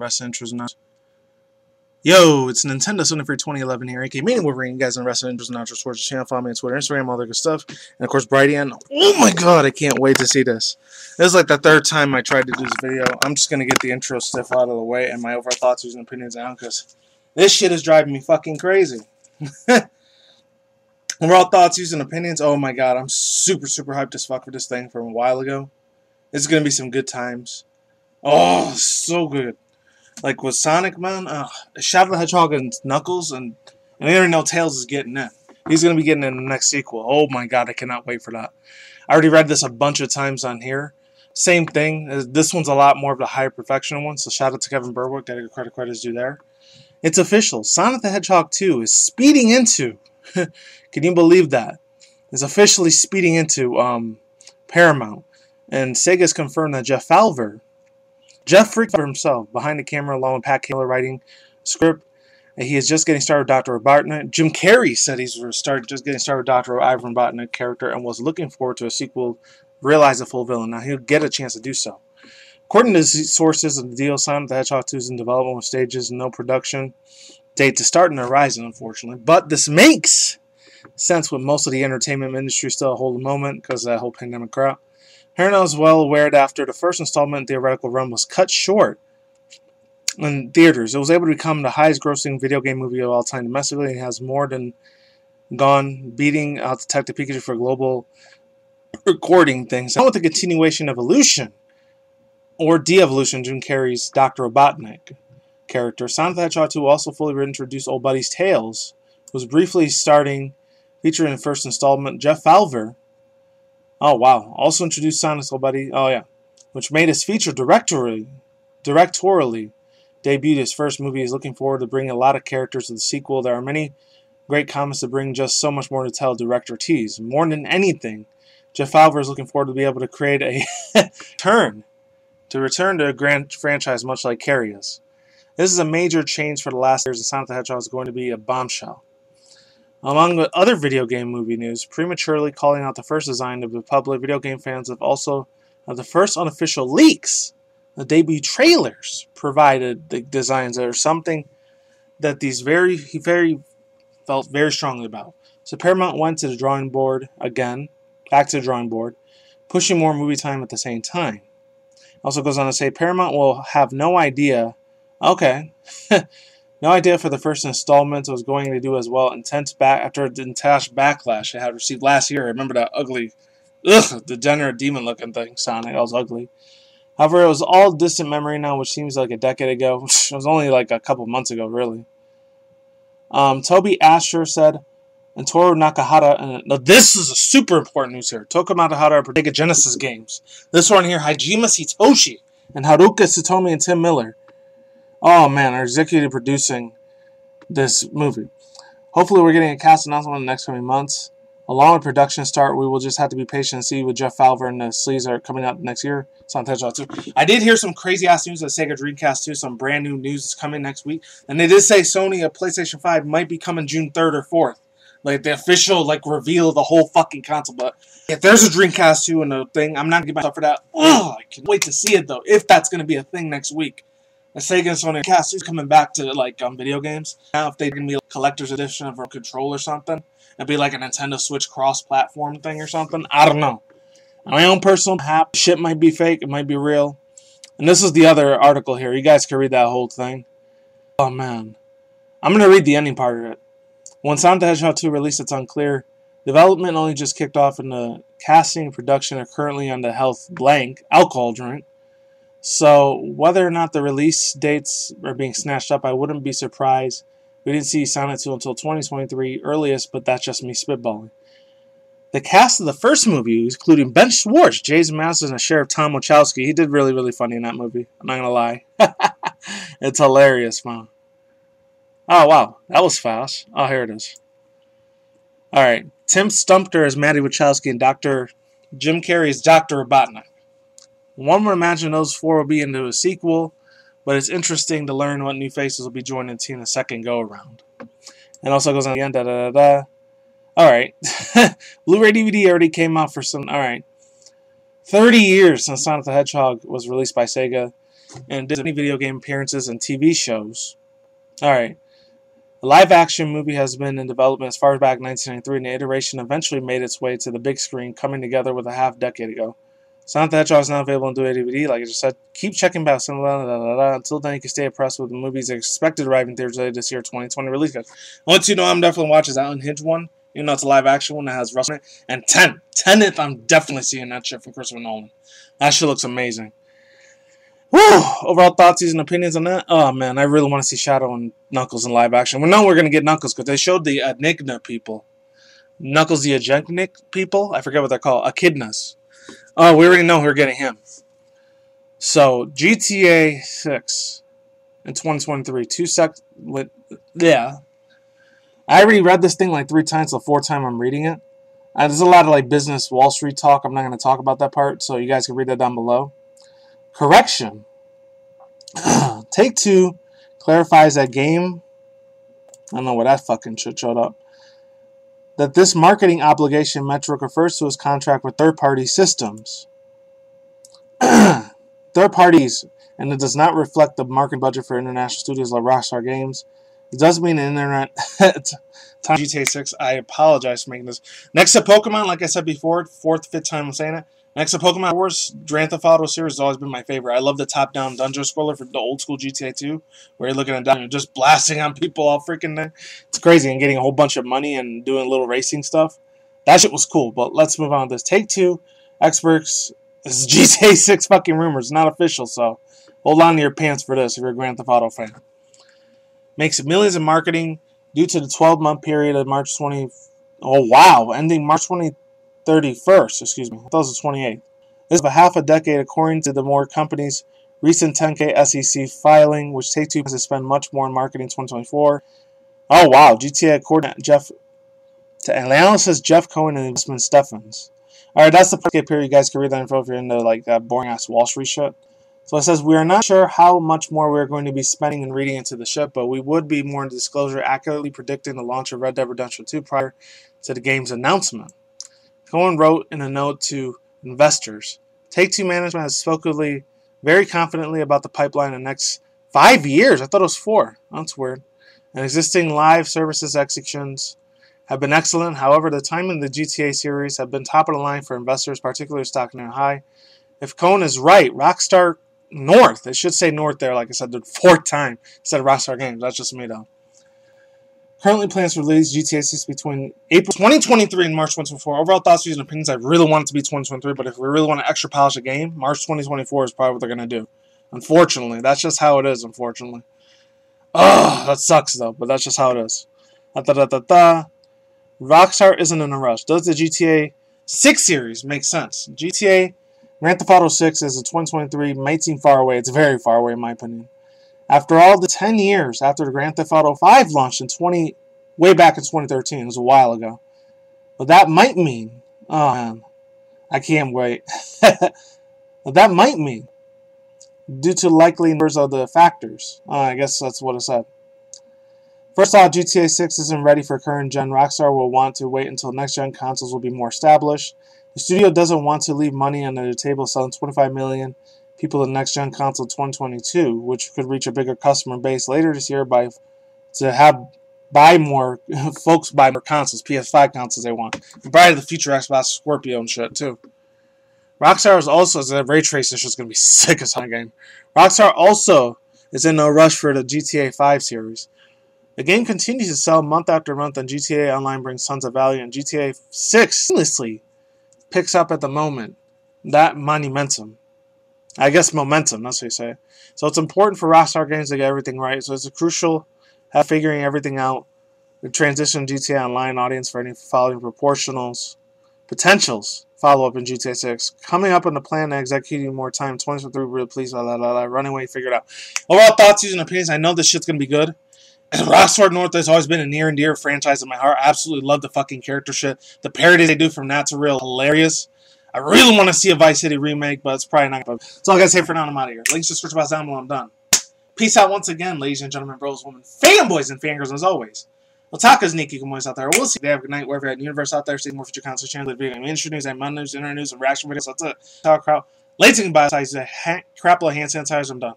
Wrestling Intros and Yo, it's Nintendo Sony for 2011 here. AK meeting Wolverine, you guys on Wrestling Intros and Outros Sports channel. Follow me on Twitter, Instagram, all that good stuff. And of course, Brightian. Oh my god, I can't wait to see this. This is like the third time I tried to do this video. I'm just to get the intro stuff out of the way and my overall thoughts, views, and opinions out because this shit is driving me fucking crazy. overall thoughts, views, and opinions. Oh my god, I'm super, super hyped as fuck for this thing from a while ago. It's to be some good times. Oh, so good. Like with Sonic, man, uh, Shadow the Hedgehog and Knuckles, and, and I already know Tails is getting in. He's going to be getting in the next sequel. Oh my god, I cannot wait for that. I already read this a bunch of times on here. Same thing. Uh, this one's a lot more of the higher perfection one, so shout out to Kevin Burwick. Gotta credit credit is due there. It's official. Sonic the Hedgehog 2 is speeding into. Can you believe that? Is officially speeding into um, Paramount. And Sega's confirmed that Jeff Fowler, Jeff Freak for himself, behind the camera along with Pat Kaler writing script. And he is just getting started with Dr. Robotnik. Jim Carrey said he's start, just getting started with Dr. Ivan Robotnik character and was looking forward to a sequel, realize the full villain. Now he'll get a chance to do so. According to sources of the deal, Sonic the Hedgehog 2 is in development stages no production date to start in the horizon, unfortunately. But this makes sense with most of the entertainment industry still a hold moment because of that whole pandemic crap. Harnow is well aware that after the first installment, Theoretical Run was cut short in theaters. It was able to become the highest grossing video game movie of all time domestically and has more than gone beating out Detective Pikachu for global recording things. Along with the continuation of evolution or de-evolution Jim Carrey's Dr. Robotnik character, Sonic the Hedgehog 2 also fully reintroduced Old Buddy's Tails, was briefly starting featuring the first installment Jeff Fowler Oh wow! Also introduced Sonic's old buddy. Oh yeah, which made his feature directorially, directorially debuted his first movie. He's looking forward to bringing a lot of characters to the sequel. There are many great comments to bring just so much more to tell. Director tease more than anything. Jeff Fowler is looking forward to be able to create a turn to return to a grand franchise, much like Carrey is. This is a major change for the last years. The Sonic the Hedgehog is going to be a bombshell. Among the other video game movie news, prematurely calling out the first design of the public, video game fans have also of the first unofficial leaks, the debut trailers provided the designs that are something that these very very felt very strongly about. So Paramount went to the drawing board again, back to the drawing board, pushing more movie time at the same time. Also goes on to say Paramount will have no idea. Okay. No idea for the first installment I was going to do as well. Intense back after the intense backlash it had received last year. I remember that ugly, ugh, degenerate demon looking thing, Sonic. That was ugly. However, it was all distant memory now, which seems like a decade ago. it was only like a couple months ago, really. Um, Toby Ascher said, and Toru Nakahara, and now this is a super important news here. Toku Nakahara of Genesis games. This one here, Hajime Satoshi and Haruka Satomi and Tim Miller Oh man, are executive producing this movie. Hopefully, we're getting a cast announcement in the next coming months. Along with production start, we will just have to be patient and see what Jeff Fowler and the Sleaze are coming out next year. Sonic Hedgehog 2. I did hear some crazy ass news that Sega Dreamcast 2, some brand new news is coming next week. And they did say Sony a PlayStation 5 might be coming June 3rd or 4th. Like the official like reveal of the whole fucking console. But if there's a Dreamcast 2 and a thing, I'm not gonna get myself for that. Oh, I can wait to see it though, if that's gonna be a thing next week. Sega and Sony Cast is coming back to like um, video games. Now, if they can be a collector's edition of a control or something, it'd be like a Nintendo Switch cross-platform thing or something. I don't know. My own personal hap shit might be fake. It might be real. And this is the other article here. You guys can read that whole thing. Oh man, I'm gonna read the ending part of it. When Sonic the Hedgehog 2 released, it's unclear. Development only just kicked off, and the casting and production are currently on the health blank alcohol drink. So whether or not the release dates are being snatched up, I wouldn't be surprised. We didn't see Sonic 2 until 2023 earliest, but that's just me spitballing. The cast of the first movie, including Ben Schwartz, Jason Masterson, and Sheriff Tom Wachowski, he did really, really funny in that movie. I'm not gonna lie. it's hilarious, man. Oh wow, that was fast. Oh, here it is. All right, Tim Stumter as Maddie Wachowski and Dr. Jim Carrey as Dr. Robotnik. One would imagine those four will be into a sequel, but it's interesting to learn what new faces will be joining the team the second go around. And also goes on again, da da da da. Alright. Blu-ray DVD already came out for some alright. 30 years since Sonic the Hedgehog was released by Sega. and Disney video game appearances and TV shows. Alright. The live action movie has been in development as far back 1993, and the iteration eventually made its way to the big screen, coming together with a half decade ago. Sonic the Hedgehog is not available on DVD, like I just said. Keep checking back. Until then, you can stay abreast with the movies expected to arrive in theaters later this year, 2020 release. Guys. Once you know I'm definitely watching that Unhinged one, You know, it's a live action one that has Russell in it. And 10. Tenet, I'm definitely seeing that shit from Christopher Nolan. That shit looks amazing. Woo! Overall thoughts and opinions on that? Oh man, I really want to see Shadow and Knuckles in live action. We know we're gonna get Knuckles because they showed the Enigma people. Knuckles the Agenic people? I forget what they're called. Echidnas. Oh, we already know we're getting him. So GTA 6 in 2023. Two sec yeah. I already read this thing like three times. The fourth time I'm reading it. Uh, there's a lot of like business Wall Street talk. I'm not going to talk about that part, so you guys can read that down below. Correction. Take Two clarifies that game. I don't know where that fucking shit showed up. That this marketing obligation metric refers to his contract with third party systems. third parties, and it does not reflect the market budget for international studios like Rockstar Games. It does mean the internet. time GTA 6. I apologize for making this. Next to Pokemon, like I said before, fourth, fifth time I'm saying it. Next to Pokemon Wars, Grand Theft Auto series has always been my favorite. I love the top-down dungeon scroller for the old school GTA 2, where you're looking at and just blasting on people all freaking day. It's crazy and getting a whole bunch of money and doing little racing stuff. That shit was cool. But let's move on to this. Take two experts. This is GTA 6 fucking rumors, not official. So hold on to your pants for this if you're a Grand Theft Auto fan. Makes millions in marketing due to the 12-month period of March 20. Oh wow, ending March 20. 31st, excuse me, I thought it was the 28th. This is a half a decade according to the Moore company's recent 10K SEC filing, which Take-Two to spend much more on marketing in 2024. Oh wow, GTA according to Jeff to analysis Jeff Cohen and Investment Stephens. Alright, that's the period. You guys can read that info if you're into like that boring ass Wall Street shit. So it says we are not sure how much more we're going to be spending and reading into the ship, but we would be more in disclosure accurately predicting the launch of Red Dead Redemption 2 prior to the game's announcement. Cohen wrote in a note to investors Take Two management has spoken very confidently about the pipeline in the next five years. I thought it was four. That's weird. And existing live services executions have been excellent. However, the timing of the GTA series have been top of the line for investors, particularly stock near high. If Cohen is right, Rockstar North, it should say North there, like I said, the fourth time instead of Rockstar Games. That's just me, though. Currently plans to release GTA 6 between April 2023 and March 2024. Overall thoughts, views, and opinions, I really want it to be 2023, but if we really want to extra polish a game, March 2024 is probably what they're going to do. Unfortunately. That's just how it is, unfortunately. Oh, that sucks, though, but that's just how it is. Da, da, da, da, da. Rockstar isn't in a rush. Does the GTA 6 series make sense? GTA Grand Theft Auto 6 is a 2023, might seem far away. It's very far away, in my opinion. After all the 10 years after the Grand Theft Auto 5 launched in 20, way back in 2013, it was a while ago. But that might mean, oh man, I can't wait. but that might mean, due to likely numbers of the factors, uh, I guess that's what it said. First off, GTA 6 isn't ready for current gen. Rockstar will want to wait until next gen consoles will be more established. The studio doesn't want to leave money on the table selling 25 million people in next gen console 2022, which could reach a bigger customer base later this year by to have buy more folks buy more consoles, PS5 consoles they want. And buy the future Xbox Scorpio and shit too. Rockstar is also a ray tracing is gonna be sick as hell game. Rockstar also is in no rush for the GTA 5 series. The game continues to sell month after month, and GTA Online brings tons of value, and GTA 6 seamlessly picks up at the moment that monumentum. I guess momentum, that's what you say. So it's important for Rockstar Games to get everything right. So it's crucial have figuring everything out. The transition GTA Online audience for any following proportionals, potentials follow up in GTA 6. Coming up on the plan and executing more time. 2023, really please, blah, blah, blah, blah. Running away, figure it out. Overall thoughts, views, and opinions. I know this shit's gonna be good. Rockstar North has always been a near and dear franchise in my heart. I absolutely love the fucking character shit. The parody they do from Not to Real, hilarious. I really want to see a Vice City remake, but it's probably not. That's all I got to say for now. I'm out of here. Links to search about down below. I'm done. Peace out once again, ladies and gentlemen, bros, women, fanboys, and fangirls, as always. Well, Otakas, Nikki, Kumois out there. We'll see. They have a good night wherever you're at the universe out there. See more future content channel, video game industry news, and news, internet news, and reaction videos. That's it. Talk crowd. Lansing Biocides, a ha- crap of hand sanitizers. I'm done.